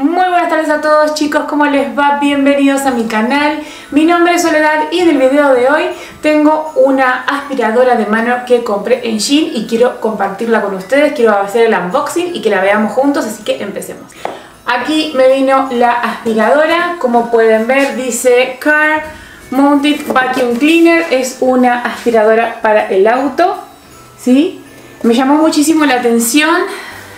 Muy buenas tardes a todos chicos, ¿cómo les va? Bienvenidos a mi canal. Mi nombre es Soledad y en el video de hoy tengo una aspiradora de mano que compré en Shein y quiero compartirla con ustedes. Quiero hacer el unboxing y que la veamos juntos, así que empecemos. Aquí me vino la aspiradora, como pueden ver dice Car Mounted Vacuum Cleaner. Es una aspiradora para el auto, ¿sí? Me llamó muchísimo la atención,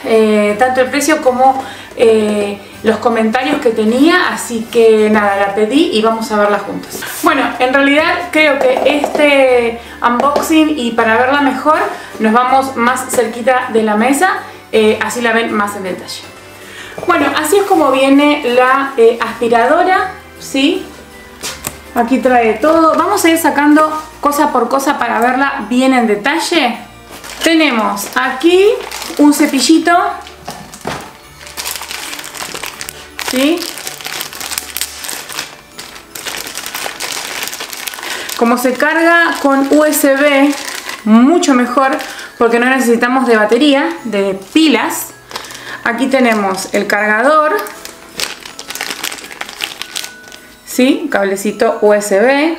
eh, tanto el precio como... Eh, los comentarios que tenía, así que nada, la pedí y vamos a verla juntos. Bueno, en realidad creo que este unboxing y para verla mejor nos vamos más cerquita de la mesa, eh, así la ven más en detalle. Bueno, así es como viene la eh, aspiradora, ¿sí? Aquí trae todo. Vamos a ir sacando cosa por cosa para verla bien en detalle. Tenemos aquí un cepillito como se carga con USB, mucho mejor porque no necesitamos de batería, de pilas. Aquí tenemos el cargador, ¿sí? cablecito USB.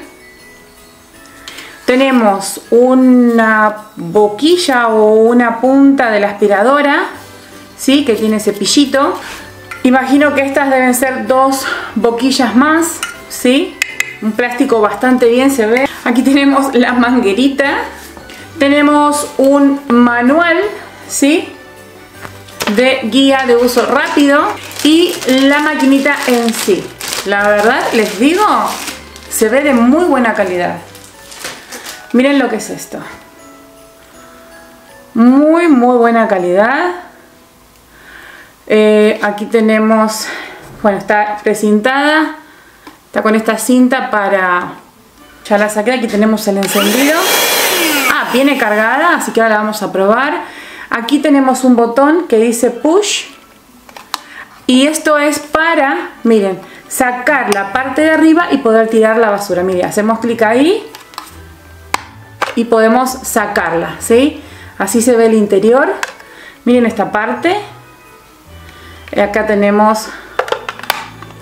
Tenemos una boquilla o una punta de la aspiradora, ¿sí? que tiene cepillito. Imagino que estas deben ser dos boquillas más, ¿sí? Un plástico bastante bien se ve. Aquí tenemos la manguerita. Tenemos un manual, ¿sí? De guía de uso rápido. Y la maquinita en sí. La verdad, les digo, se ve de muy buena calidad. Miren lo que es esto. Muy, muy buena calidad. Eh, aquí tenemos, bueno, está precintada, está con esta cinta para, ya la saqué, aquí tenemos el encendido. Ah, viene cargada, así que ahora la vamos a probar. Aquí tenemos un botón que dice push. Y esto es para, miren, sacar la parte de arriba y poder tirar la basura. Miren, hacemos clic ahí y podemos sacarla, ¿sí? Así se ve el interior. Miren esta parte acá tenemos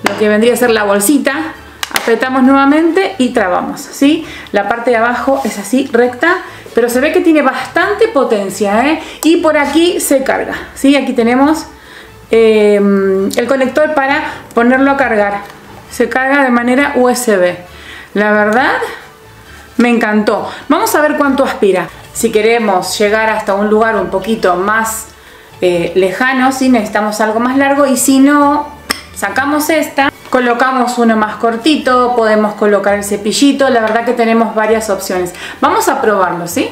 lo que vendría a ser la bolsita apretamos nuevamente y trabamos ¿sí? la parte de abajo es así recta pero se ve que tiene bastante potencia ¿eh? y por aquí se carga ¿sí? aquí tenemos em, el conector para ponerlo a cargar se carga de manera USB la verdad me encantó vamos a ver cuánto aspira si queremos llegar hasta un lugar un poquito más eh, lejano, si necesitamos algo más largo y si no, sacamos esta, colocamos uno más cortito, podemos colocar el cepillito, la verdad que tenemos varias opciones. Vamos a probarlo, ¿sí?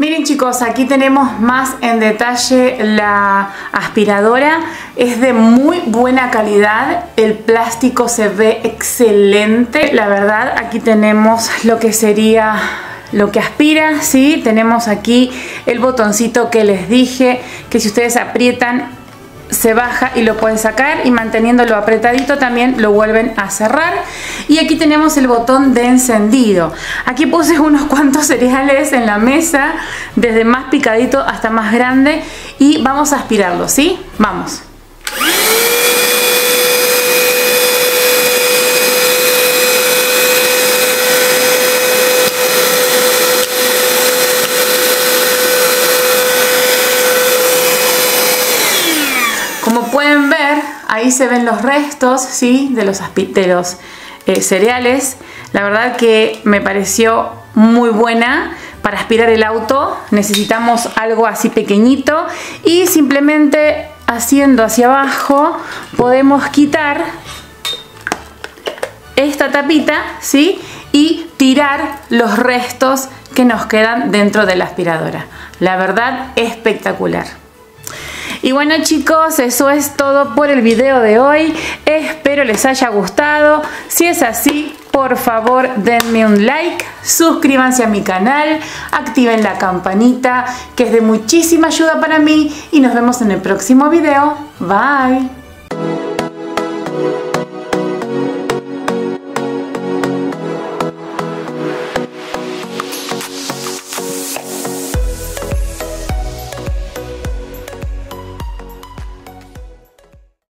Miren chicos, aquí tenemos más en detalle la aspiradora. Es de muy buena calidad. El plástico se ve excelente. La verdad, aquí tenemos lo que sería lo que aspira, ¿sí? Tenemos aquí el botoncito que les dije, que si ustedes aprietan se baja y lo pueden sacar y manteniéndolo apretadito también lo vuelven a cerrar y aquí tenemos el botón de encendido aquí puse unos cuantos cereales en la mesa desde más picadito hasta más grande y vamos a aspirarlo, ¿sí? vamos ahí se ven los restos ¿sí? de los, de los eh, cereales. La verdad que me pareció muy buena para aspirar el auto. Necesitamos algo así pequeñito y simplemente haciendo hacia abajo podemos quitar esta tapita ¿sí? y tirar los restos que nos quedan dentro de la aspiradora. La verdad espectacular. Y bueno chicos, eso es todo por el video de hoy. Espero les haya gustado. Si es así, por favor denme un like, suscríbanse a mi canal, activen la campanita que es de muchísima ayuda para mí y nos vemos en el próximo video. Bye.